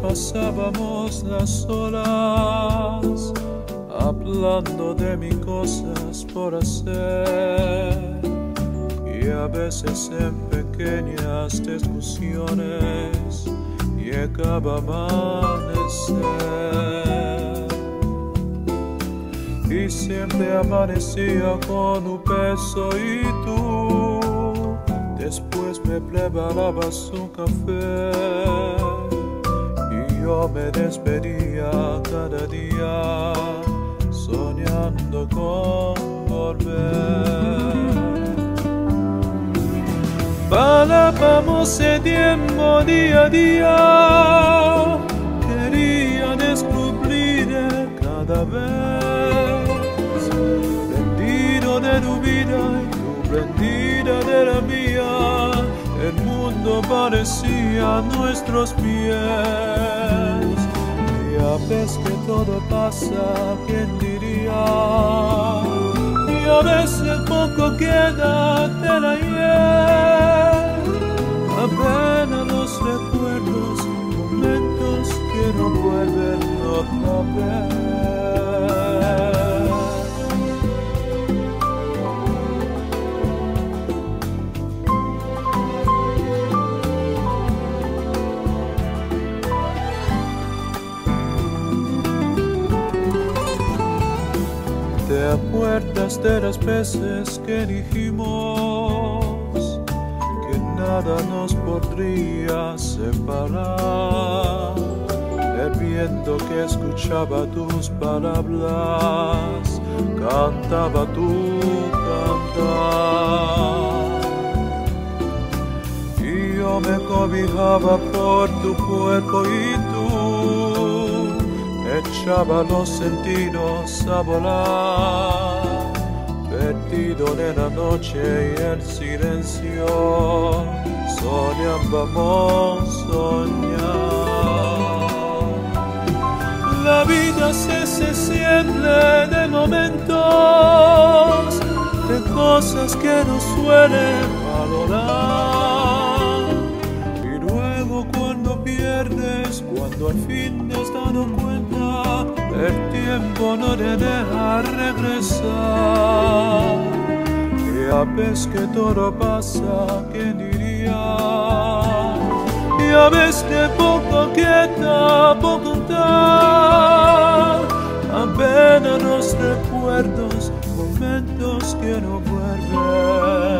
pasábamos las horas hablando de mil cosas por hacer. Y a veces en pequeñas discusiones llegaba a amanecer. Y siempre amanecía con un beso y tú después me preparabas un café yo me despedía cada día soñando con volver. Parábamos el tiempo día a día, quería descubrir cada vez, rendido de tu vida y tu rendida parecía nuestros pies. Y a veces que todo pasa, ¿quién diría? Y a veces poco queda de la ayer. Apenas los recuerdos, momentos que no vuelven otra vez. ¿Te acuerdas de las veces que dijimos que nada nos podría separar? El viento que escuchaba tus palabras cantaba tu cantar. Y yo me cobijaba por tu cuerpo y tú echaba los sentidos a volar, perdido en la noche y el silencio, soñábamos soñar. La vida se, se siempre de momentos, de cosas que no suelen valorar. El tiempo no te deja regresar. Y a veces que todo pasa, ¿quién diría? Y a veces que poco queda por contar. Apenas los recuerdos, momentos que no vuelven